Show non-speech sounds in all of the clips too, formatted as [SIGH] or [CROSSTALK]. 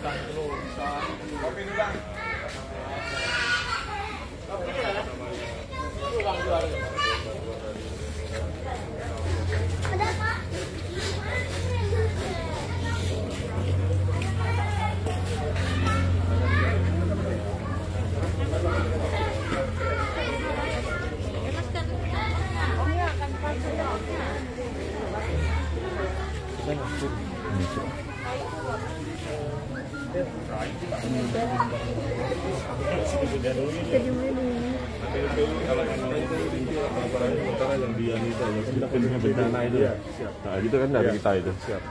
Santro. Sa... Okay na lang. Nah gitu kan dari kita itu siap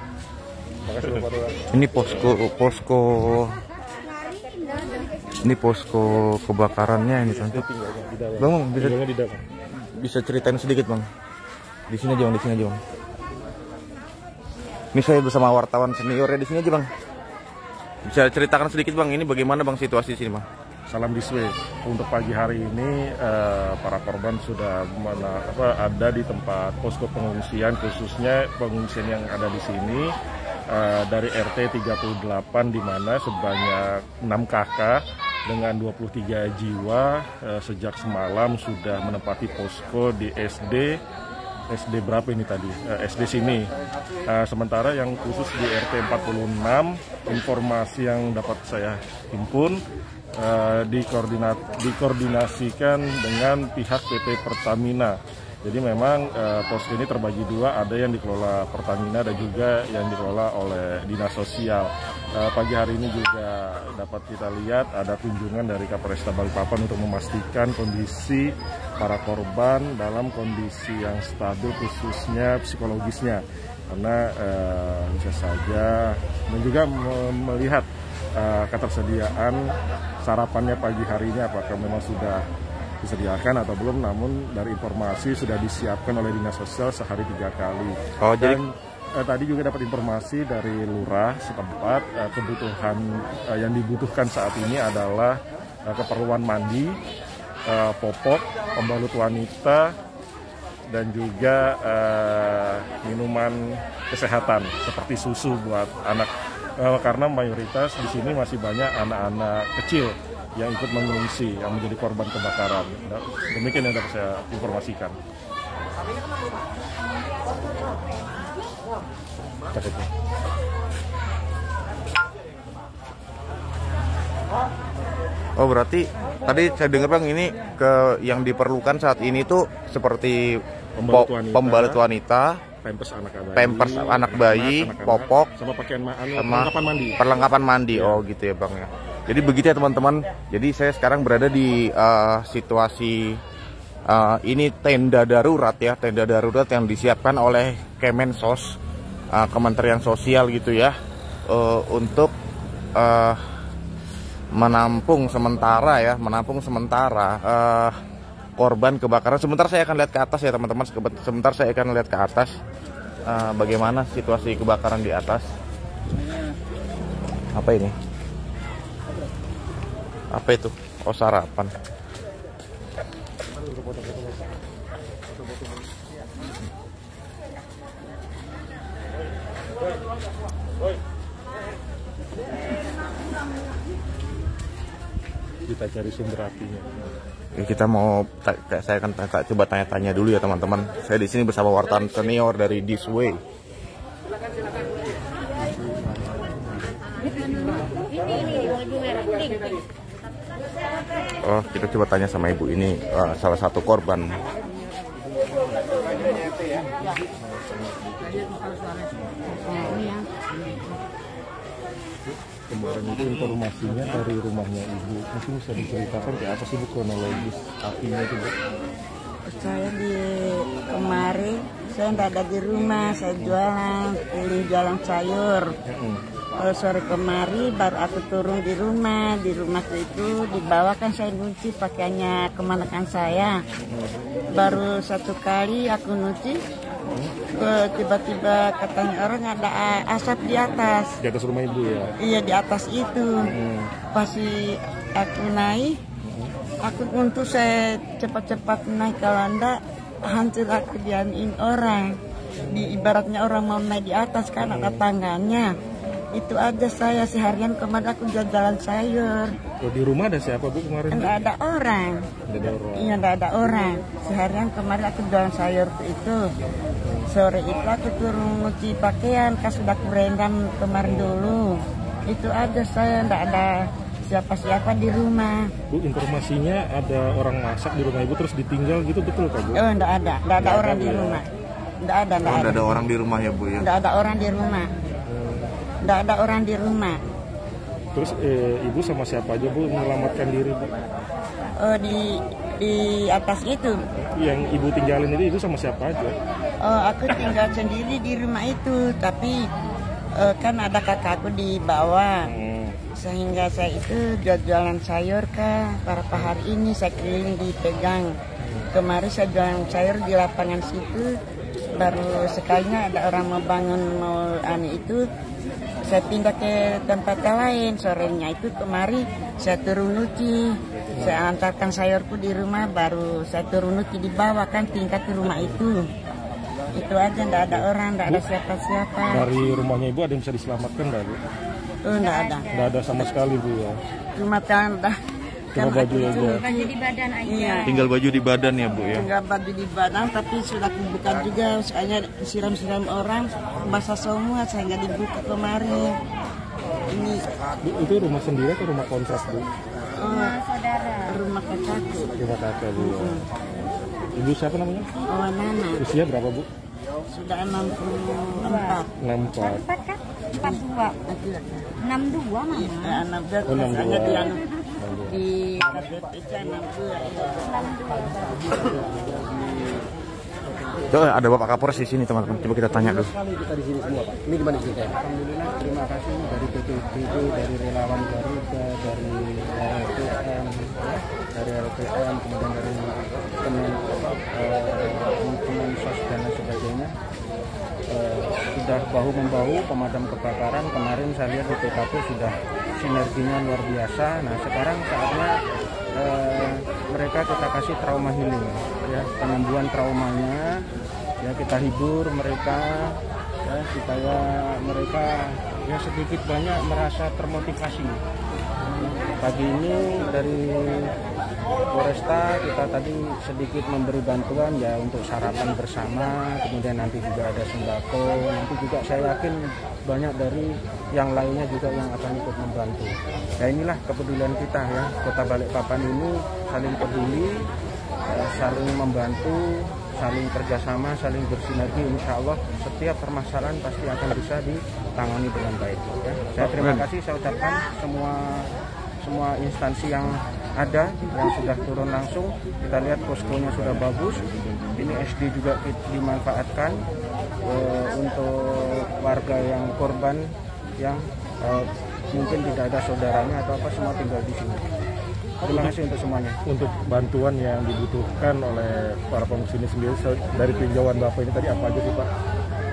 makasih bapak Lurah. Ini posko posko ini posko kebakarannya ini Bang. Bang, Bang, bisa tinggalnya di dalam bisa ceritain sedikit Bang. Di sini aja Bang, di sini aja Bang. Ini saya bersama wartawan senior ya di sini aja Bang. Bisa ceritakan sedikit Bang, ini bagaimana Bang situasi di sini Bang? Salam diswe untuk pagi hari ini eh, para korban sudah mana, apa, ada di tempat posko pengungsian khususnya pengungsian yang ada di sini eh, dari RT 38 di mana sebanyak 6 kakak dengan 23 jiwa eh, sejak semalam sudah menempati posko di SD SD berapa ini tadi? Eh, SD sini. Eh, sementara yang khusus di RT 46 informasi yang dapat saya himpun eh, dikoordinat dikoordinasikan dengan pihak PT Pertamina. Jadi memang eh, posko ini terbagi dua, ada yang dikelola Pertamina dan juga yang dikelola oleh Dinas Sosial. Eh, pagi hari ini juga dapat kita lihat ada kunjungan dari Kapolresta Balikpapan untuk memastikan kondisi para korban dalam kondisi yang stabil khususnya psikologisnya karena eh, bisa saja dan juga me- melihat eh, ketersediaan sarapannya pagi hari ini apakah memang sudah disediakan atau belum namun dari informasi sudah disiapkan oleh dinas sosial sehari tiga kali. Oh, jadi- dan eh, tadi juga dapat informasi dari lurah setempat eh, kebutuhan eh, yang dibutuhkan saat ini adalah eh, keperluan mandi eh, popok pembalut wanita dan juga eh, minuman kesehatan seperti susu buat anak Eh, karena mayoritas di sini masih banyak anak-anak kecil yang ikut mengungsi yang menjadi korban kebakaran. Nah, Demikian yang dapat saya informasikan. Takutnya. Oh berarti tadi saya dengar bang ini ke yang diperlukan saat ini tuh seperti Pembalut wanita. pembalut wanita, Pampers anak bayi, Pampers anak bayi, anak-anak, popok, sama pakaian ma- anu, sama perlengkapan mandi. perlengkapan mandi. Oh gitu ya bang ya. Jadi begitu ya teman-teman. Jadi saya sekarang berada di eh, situasi eh, ini tenda darurat ya, tenda darurat yang disiapkan oleh Kemensos, eh, Kementerian Sosial gitu ya, eh, untuk eh, menampung sementara ya, menampung sementara eh, korban kebakaran. Sebentar saya akan lihat ke atas ya teman-teman. Sebentar saya akan lihat ke atas eh, bagaimana situasi kebakaran di atas. Apa ini? Apa itu? Oh sarapan. Kita cari sumber apinya. Kita mau saya akan coba tanya-tanya dulu ya teman-teman. Saya di sini bersama wartawan senior dari This Way. Oh, kita coba tanya sama ibu ini eh, salah satu korban. Kemarin itu informasinya dari rumahnya ibu. Mungkin bisa diceritakan kayak apa sih bu kronologis apinya itu bu? Saya di kemarin saya tidak ada di rumah, saya jualan, pilih jualan sayur. Kalau sore kemari baru aku turun di rumah, di rumah itu dibawakan saya nyuci pakaiannya kemanakan saya. Baru satu kali aku nyuci, ke- tiba-tiba katanya orang ada asap di atas. Di atas rumah ibu ya. Iya di atas itu. Pas si aku naik, aku untuk saya cepat-cepat naik ke landa, hancur aku dianiin orang. Di ibaratnya orang mau naik di atas kan ada tangganya. Itu aja saya seharian kemarin aku jalan sayur. Oh, di rumah ada siapa Bu kemarin? Enggak ada orang. Nggak ada orang. Iya, enggak ada orang. Seharian kemarin aku jualan sayur itu. Sore itu aku turun nyuci pakaian, kan sudah kurendam kemarin dulu. Itu aja saya enggak ada siapa-siapa di rumah. Bu, informasinya ada orang masak di rumah Ibu terus ditinggal gitu betul Pak Bu? Oh, enggak ada. Enggak ada orang di rumah. Enggak ada, enggak Oh, ada. ada orang di rumah ya Bu ya. Enggak ada orang di rumah. Enggak ada orang di rumah. Terus eh, Ibu sama siapa aja Bu menyelamatkan diri Bu? Oh, di di atas itu. Yang Ibu tinggalin itu Ibu sama siapa aja? Oh, aku tinggal sendiri di rumah itu, tapi eh, kan ada kakakku di bawah. Hmm. Sehingga saya itu jual-jualan sayur ke para hari ini saya keliling dipegang. Kemarin saya jualan sayur di lapangan situ, baru sekalinya ada orang mau bangun mau anu itu, saya pindah ke tempat lain sorenya itu kemari saya turun nuki saya antarkan sayurku di rumah baru saya turun nuki di bawah kan tingkat di rumah itu. Itu aja ndak ada orang ndak ada siapa-siapa. Dari rumahnya Ibu ada yang bisa diselamatkan nggak Bu? oh ndak ada. Nggak ada sama sekali Bu ya? cuma dah Cuma baju aja. baju di badan aja iya Tinggal baju di badan ya Bu ya. tinggal baju di badan tapi sudah dibuka juga soalnya siram-siram orang basah semua saya nggak dibuka kemarin ini Bu, itu rumah sendiri atau rumah kontrak Bu? oh, rumah kakakku Rumah kakak Bu ya. Ibu siapa namanya? oh Nana Usia berapa Bu? sudah 64 64 Empat kan? Empat dua. Enam dua mama. Ya, anak berat Oh, enam rasanya dua. Di. Tuh, ada Bapak Kapolres di sini teman-teman. Coba kita tanya dulu. kita di sini semua Pak. Ini gimana ceritanya? Alhamdulillah terima kasih dari BPBD, dari relawan Garuda, dari LPM, dari LPM, kemudian dari teman eh, teman sos dan sebagainya. Eh, sudah bahu membahu pemadam kebakaran kemarin saya lihat di TKP sudah sinerginya luar biasa. Nah sekarang saatnya eh, mereka kita kasih trauma healing ya. Penyembuhan traumanya ya kita hibur mereka ya supaya mereka ya sedikit banyak merasa termotivasi. Pagi ini dari Polresta kita tadi sedikit memberi bantuan ya untuk sarapan bersama. Kemudian nanti juga ada sembako. Nanti juga saya yakin banyak dari yang lainnya juga yang akan ikut membantu. Ya inilah kepedulian kita ya. Kota Balikpapan ini saling peduli ya, saling membantu saling kerjasama saling bersinergi. Insya Allah setiap permasalahan pasti akan bisa ditangani dengan baik ya. saya terima kasih saya ucapkan semua semua instansi yang ada yang sudah turun langsung. Kita lihat poskonya sudah bagus. Ini SD juga dimanfaatkan eh, untuk warga yang korban yang eh, mungkin tidak ada saudaranya atau apa semua tinggal di sini terima kasih untuk semuanya untuk bantuan yang dibutuhkan oleh para pengungsi ini sendiri se- dari tinjauan Bapak ini tadi apa aja sih Pak?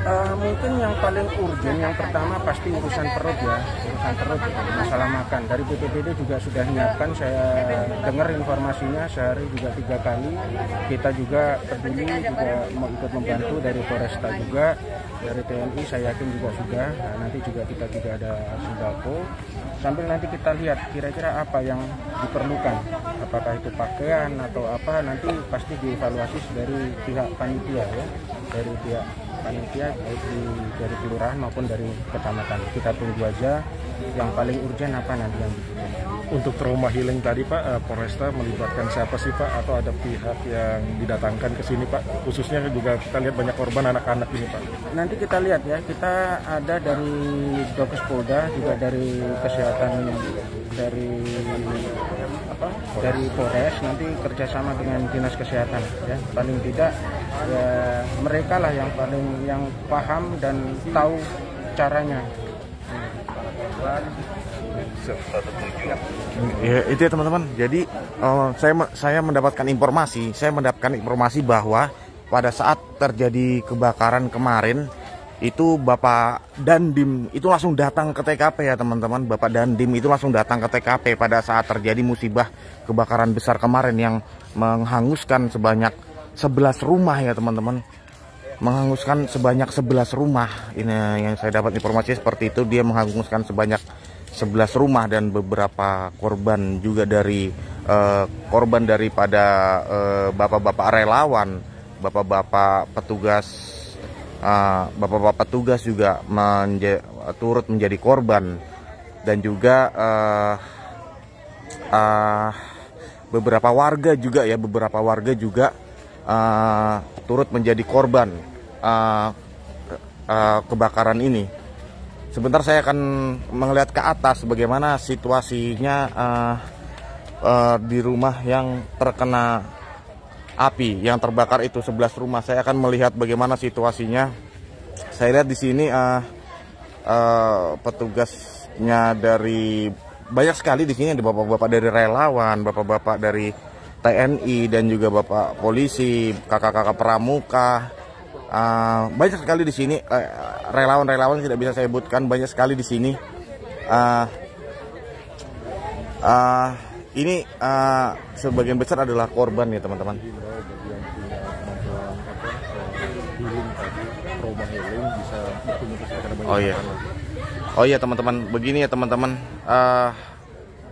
Eh, mungkin yang paling urgent yang pertama pasti urusan perut ya urusan perut masalah makan. Dari BPBD juga sudah menyiapkan saya dengar informasinya sehari juga tiga kali. Kita juga peduli juga mau ikut membantu dari Polresta juga dari TNI saya yakin juga sudah. Nah, nanti juga kita juga ada sembako. Sambil nanti kita lihat kira-kira apa yang diperlukan. Apakah itu pakaian atau apa nanti pasti dievaluasi dari pihak panitia ya dari pihak panitia baik di, dari kelurahan maupun dari kecamatan kita tunggu aja yang paling urgent apa nanti yang dibutuhkan Untuk trauma healing tadi Pak, eh, Polresta melibatkan siapa sih Pak? Atau ada pihak yang didatangkan ke sini Pak? Khususnya juga kita lihat banyak korban anak-anak ini Pak. nanti kita lihat ya kita ada dari Dokes Polda juga dari kesehatan dari apa dari Polres nanti kerjasama dengan dinas kesehatan ya paling tidak ya mereka lah yang paling yang paham dan tahu caranya Ya, itu ya teman-teman. Jadi eh, saya saya mendapatkan informasi, saya mendapatkan informasi bahwa pada saat terjadi kebakaran kemarin itu Bapak Dandim itu langsung datang ke TKP ya teman-teman. Bapak Dandim itu langsung datang ke TKP pada saat terjadi musibah kebakaran besar kemarin yang menghanguskan sebanyak 11 rumah ya teman-teman. menghanguskan sebanyak 11 rumah. Ini yang saya dapat informasi seperti itu dia menghanguskan sebanyak 11 rumah dan beberapa korban juga dari uh, korban daripada uh, bapak-bapak relawan, bapak-bapak petugas uh, bapak-bapak petugas juga menje turut menjadi korban dan juga uh, uh, beberapa warga juga ya beberapa warga juga uh, turut menjadi korban uh, uh, kebakaran ini. Sebentar saya akan melihat ke atas bagaimana situasinya uh, uh, di rumah yang terkena api yang terbakar itu 11 rumah. Saya akan melihat bagaimana situasinya. Saya lihat di sini uh, uh, petugasnya dari banyak sekali di sini ada bapak-bapak dari relawan, bapak-bapak dari TNI dan juga bapak polisi, kakak-kakak pramuka. Uh, banyak sekali di sini relawan-relawan uh, tidak bisa saya sebutkan banyak sekali di sini. Uh, uh, ini uh, sebagian besar adalah korban ya teman-teman. Oh iya. Oh iya teman-teman, begini ya teman-teman. Uh,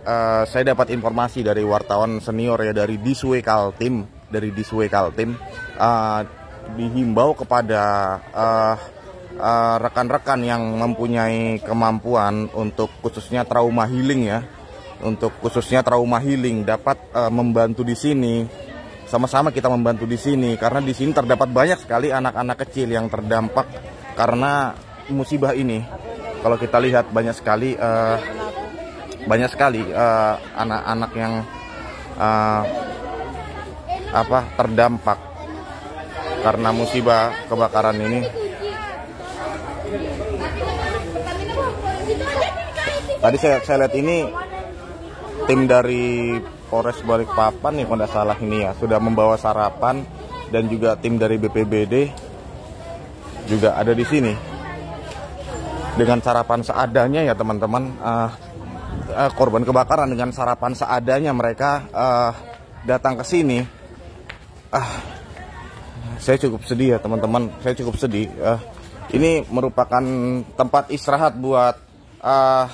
uh, saya dapat informasi dari wartawan senior ya dari Diswe Kaltim, dari Diswe Kaltim uh, dihimbau kepada rekan-rekan uh, uh, yang mempunyai kemampuan untuk khususnya trauma healing ya, untuk khususnya trauma healing dapat uh, membantu di sini. Sama-sama kita membantu di sini karena di sini terdapat banyak sekali anak-anak kecil yang terdampak karena musibah ini kalau kita lihat banyak sekali uh, banyak sekali eh, anak-anak uh, yang uh, apa terdampak karena musibah kebakaran ini tadi saya, saya lihat ini tim dari Polres Balikpapan nih kalau tidak salah ini ya sudah membawa sarapan dan juga tim dari BPBD juga ada di sini. Dengan sarapan seadanya ya teman-teman. Uh, uh, korban kebakaran dengan sarapan seadanya mereka uh, datang ke sini. Uh, saya cukup sedih ya teman-teman. Saya cukup sedih. Uh, ini merupakan tempat istirahat buat uh,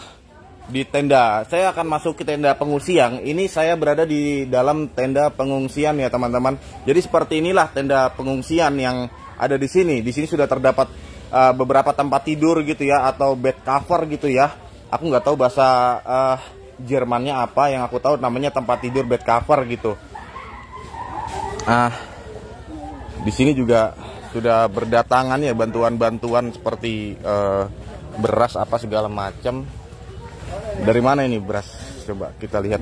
di tenda saya akan masuk ke tenda pengungsian ini saya berada di dalam tenda pengungsian ya teman-teman jadi seperti inilah tenda pengungsian yang ada di sini di sini sudah terdapat uh, beberapa tempat tidur gitu ya atau bed cover gitu ya. Aku nggak tahu bahasa uh, Jermannya apa, yang aku tahu namanya tempat tidur bed cover gitu. Ah, di sini juga sudah berdatangan ya bantuan-bantuan seperti uh, beras apa segala macam. Dari mana ini beras? Coba kita lihat.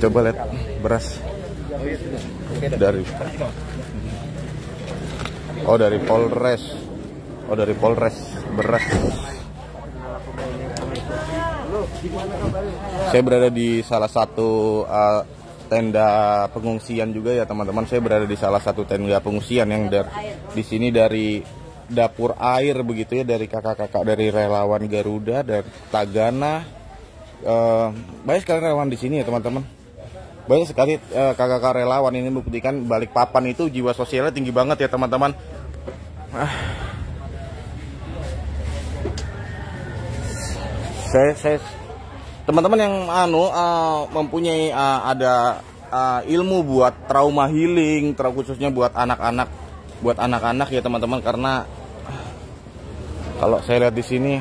Coba lihat beras dari Oh dari Polres. Oh dari Polres beras. Saya berada di salah satu uh, tenda pengungsian juga ya teman-teman. Saya berada di salah satu tenda pengungsian yang di sini dari dapur air begitu ya dari kakak-kakak dari relawan Garuda dan Tagana. Uh, banyak sekali relawan di sini ya teman-teman banyak sekali uh, kakak-kakak relawan ini membuktikan balik papan itu jiwa sosialnya tinggi banget ya teman-teman Ah. Saya, saya teman-teman yang anu uh, mempunyai uh, ada uh, ilmu buat trauma healing, khususnya buat anak-anak, buat anak-anak ya teman-teman karena kalau saya lihat di sini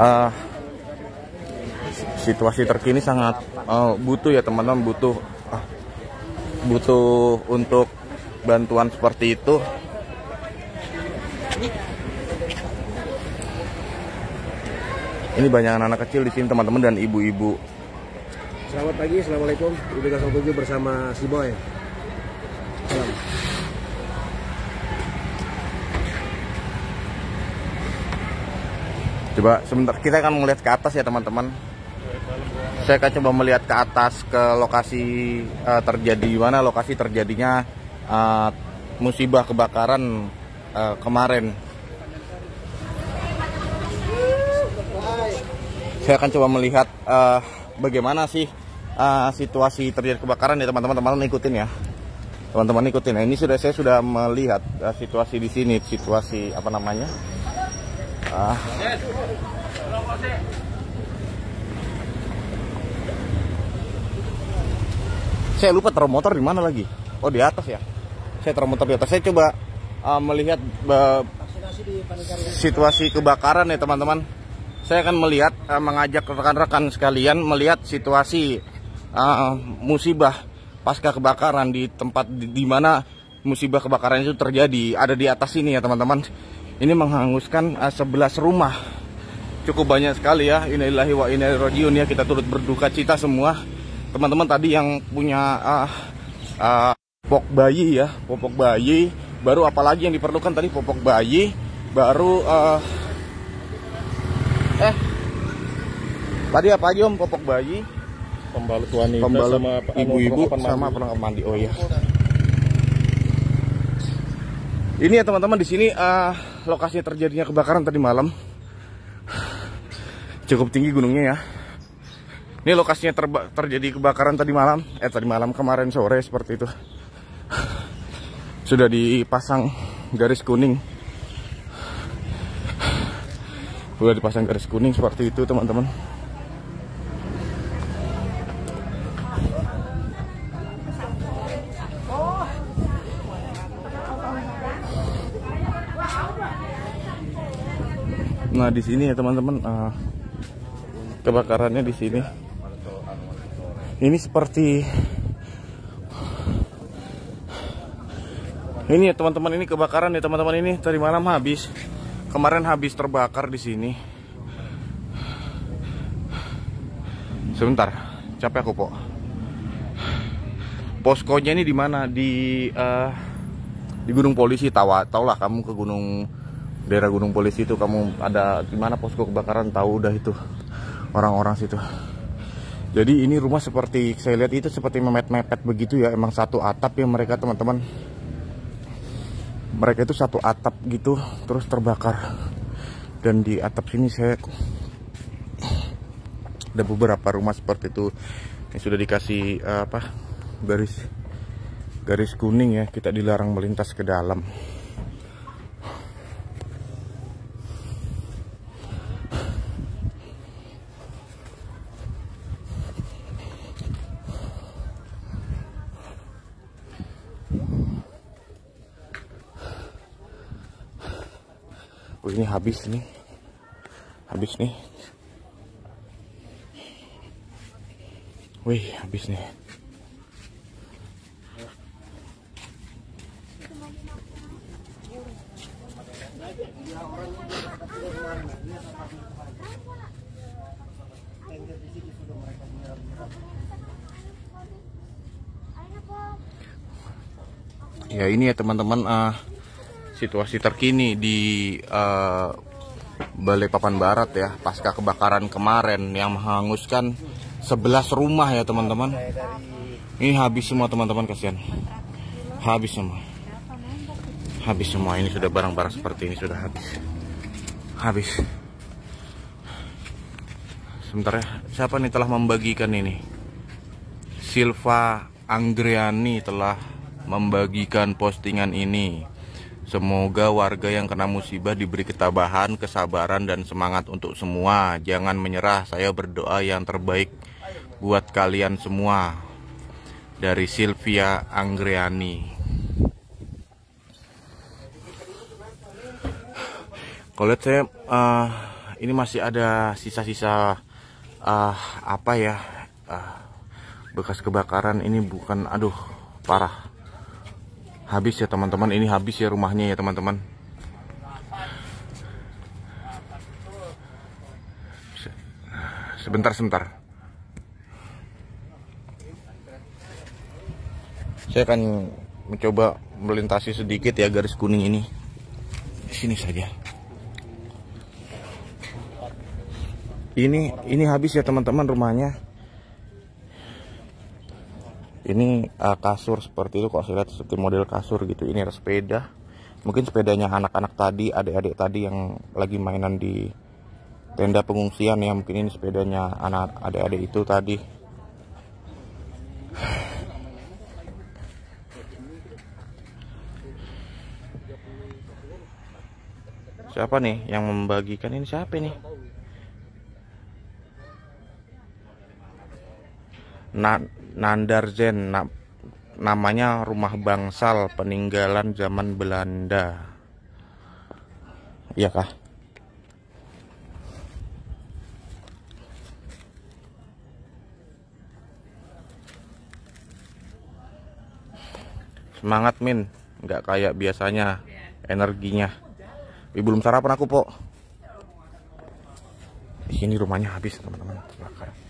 uh, situasi terkini sangat uh, butuh ya teman-teman. Butuh uh, butuh untuk bantuan seperti itu. Ini banyak anak-anak kecil di sini teman-teman dan ibu-ibu. Selamat pagi assalamualaikum. Ibu 07 bersama si boy coba sebentar kita akan melihat ke atas ya teman-teman saya akan coba melihat ke atas ke lokasi uh, terjadi mana lokasi terjadinya uh, musibah kebakaran uh, kemarin. Saya akan coba melihat uh, bagaimana sih uh, situasi terjadi kebakaran ya teman-teman teman-teman ikutin ya. Teman-teman ikutin. Nah, ini sudah saya sudah melihat uh, situasi di sini, situasi apa namanya? Ah. Saya lupa taruh motor di mana lagi. Oh di atas ya. Saya taruh motor di atas. Saya coba uh, melihat uh, situasi kebakaran ya teman-teman. Saya akan melihat uh, mengajak rekan-rekan sekalian melihat situasi uh, musibah pasca kebakaran di tempat di, di mana musibah kebakaran itu terjadi. Ada di atas ini ya teman-teman. Ini menghanguskan uh, 11 rumah. Cukup banyak sekali ya. Inilahi wa inna ya kita turut berduka cita semua teman-teman tadi yang punya uh, uh, popok bayi ya, popok bayi, baru apalagi yang diperlukan tadi popok bayi, baru uh, eh tadi apa aja om popok bayi, pembalut wanita pembalut sama anu, ibu-ibu perlengkapan sama mandi. perlengkapan mandi. Oh ya. Ini ya teman-teman di sini uh, lokasi terjadinya kebakaran tadi malam. Cukup tinggi gunungnya ya. Ini lokasinya terjadi kebakaran tadi malam, eh tadi malam kemarin sore seperti itu. Sudah dipasang garis kuning. Sudah dipasang garis kuning seperti itu, teman-teman. Nah, di sini ya, teman-teman, eh, kebakarannya di sini. Ini seperti Ini ya teman-teman ini kebakaran ya teman-teman ini tadi malam habis. Kemarin habis terbakar di sini. Sebentar, capek aku, Po. Poskonya ini di mana? Di eh, di Gunung Polisi tahu tau lah kamu ke Gunung daerah Gunung Polisi itu kamu ada di mana posko kebakaran tahu udah itu orang-orang situ. Jadi ini rumah seperti saya lihat itu seperti mepet-mepet begitu ya emang satu atap ya mereka teman-teman. Mereka itu satu atap gitu terus terbakar. Dan di atap sini saya ada beberapa rumah seperti itu yang sudah dikasih eh, apa garis garis kuning ya kita dilarang melintas ke dalam habis nih. Habis nih. Wih habis nih. Ya ini ya teman-teman ah situasi terkini di uh, Balikpapan Barat ya pasca kebakaran kemarin yang menghanguskan 11 rumah ya teman-teman. Ini habis semua teman-teman kasihan. Habis semua. Habis semua ini sudah barang-barang seperti ini sudah habis. Habis. Sebentar ya, siapa nih telah membagikan ini? Silva Anggriani telah membagikan postingan ini. Semoga warga yang kena musibah diberi ketabahan, kesabaran, dan semangat untuk semua. Jangan menyerah, saya berdoa yang terbaik buat kalian semua. Dari Sylvia Anggriani. Kalau lihat saya, uh, ini masih ada sisa-sisa uh, apa ya, uh, bekas kebakaran. Ini bukan, aduh, parah habis ya teman-teman. Ini habis ya rumahnya ya teman-teman. Sebentar sebentar. Saya akan mencoba melintasi sedikit ya garis kuning ini. Di sini saja. Ini ini habis ya teman-teman rumahnya ini uh, kasur seperti itu kok saya lihat seperti model kasur gitu. Ini ada sepeda. Mungkin sepedanya anak-anak tadi adik-adik tadi yang lagi mainan di tenda pengungsian ya. Mungkin ini sepedanya anak adik-adik itu tadi. Siapa nih yang membagikan? Ini siapa nih? Na Nandar Zen na namanya rumah bangsal peninggalan zaman Belanda. Iya kah? Semangat Min, nggak kayak biasanya energinya. Ih, belum sarapan aku, Po. Di sini rumahnya habis, teman-teman, terbakar.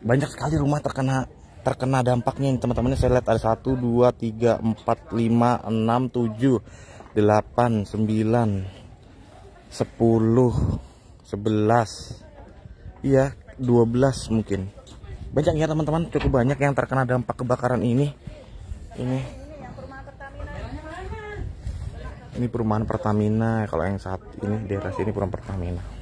Banyak sekali rumah terkena terkena dampaknya ini teman-teman. Saya lihat ada 1 2 3 4 5 6 7 8 9 10 11 iya 12 mungkin. Banyak ya teman-teman. Cukup banyak yang terkena dampak kebakaran ini. Ini. Ini perumahan Pertamina. Kalau yang saat ini daerah sini perumahan Pertamina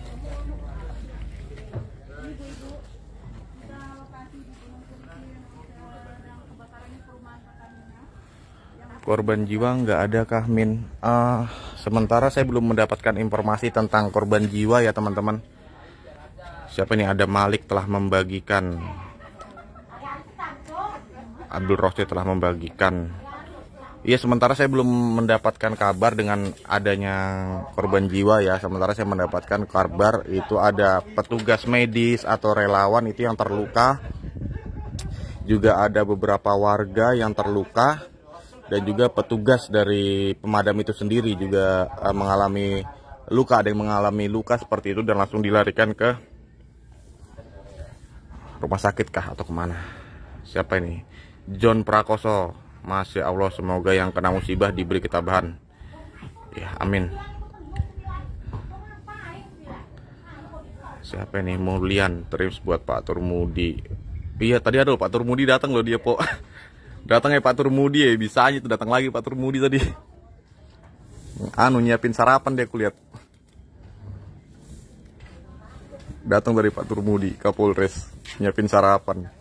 korban jiwa nggak ada kah Min? Ah, sementara saya belum mendapatkan informasi tentang korban jiwa ya teman-teman. Siapa ini ada Malik telah membagikan. Abdul Rosti telah membagikan. Iya sementara saya belum mendapatkan kabar dengan adanya korban jiwa ya. Sementara saya mendapatkan kabar itu ada petugas medis atau relawan itu yang terluka. Juga ada beberapa warga yang terluka Dan juga petugas dari pemadam itu sendiri juga eh, mengalami luka. Ada yang mengalami luka seperti itu dan langsung dilarikan ke rumah sakit kah atau ke mana? Siapa ini? John Prakoso. Masya Allah semoga yang kena musibah diberi ketabahan. Ya amin. Siapa ini? Mulian. Trips buat Pak Turmudi. Iya tadi ada Pak Turmudi datang loh dia po [LAUGHS] Datang ya Pak Turmudi ya. Bisa aja tuh datang lagi Pak Turmudi tadi. Anu nyiapin sarapan dia kulihat Datang dari Pak Turmudi Kapolres. Nyiapin sarapan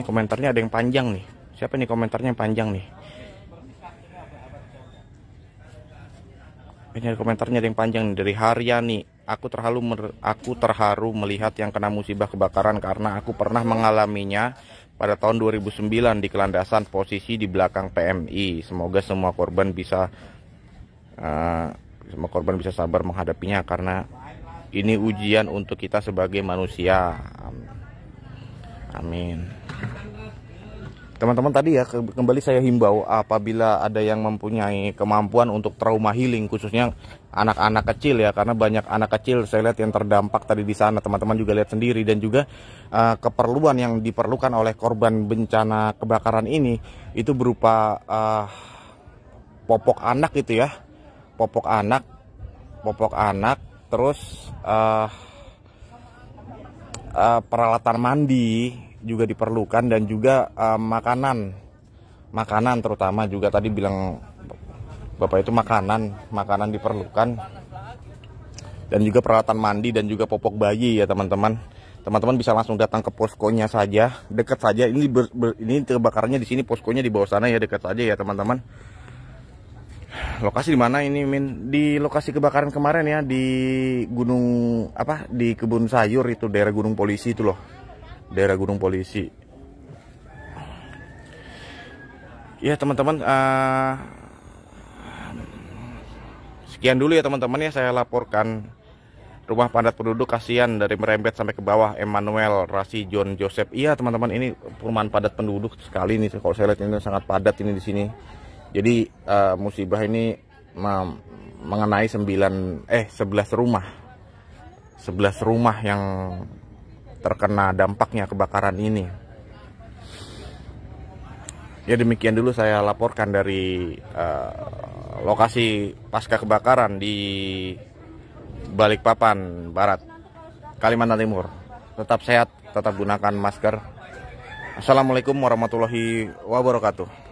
Ini komentarnya ada yang panjang nih. Siapa nih komentarnya yang panjang nih? Ini komentarnya ada yang panjang nih dari Haryani. Aku terharu aku terharu melihat yang kena musibah kebakaran karena aku pernah mengalaminya pada tahun 2009 di kelandasan posisi di belakang PMI. Semoga semua korban bisa eh, semua korban bisa sabar menghadapinya karena ini ujian untuk kita sebagai manusia. Amin. Teman-teman tadi ya ke- kembali saya himbau apabila ada yang mempunyai kemampuan untuk trauma healing khususnya anak-anak kecil ya karena banyak anak kecil saya lihat yang terdampak tadi di sana teman-teman juga lihat sendiri dan juga eh, keperluan yang diperlukan oleh korban bencana kebakaran ini itu berupa eh, popok anak itu ya. Popok anak popok anak terus eh, eh, peralatan mandi juga diperlukan dan juga eh, makanan. Makanan terutama juga tadi bilang bapak itu makanan makanan diperlukan. Dan juga peralatan mandi dan juga popok bayi ya teman-teman. Teman-teman bisa langsung datang ke poskonya saja dekat saja. Ini ber- ber- ini kebakarannya di sini poskonya di bawah sana ya dekat saja ya teman-teman lokasi di mana ini Min? Di lokasi kebakaran kemarin ya di gunung apa di kebun sayur itu daerah gunung polisi itu loh. Daerah gunung polisi. Ya teman-teman eh, sekian dulu ya teman-teman ya. Saya laporkan rumah padat penduduk kasihan dari merembet sampai ke bawah Emmanuel Rasi John Joseph. Iya teman-teman ini perumahan padat penduduk sekali nih kalau saya lihat ini sangat padat ini di sini jadi eh, musibah ini me- mengenai 9 eh 11 rumah 11 rumah yang terkena dampaknya kebakaran ini. Ya demikian dulu saya laporkan dari eh, lokasi pasca kebakaran di Balikpapan Barat, Kalimantan Timur. Tetap sehat, tetap gunakan masker. Assalamualaikum warahmatullahi wabarakatuh.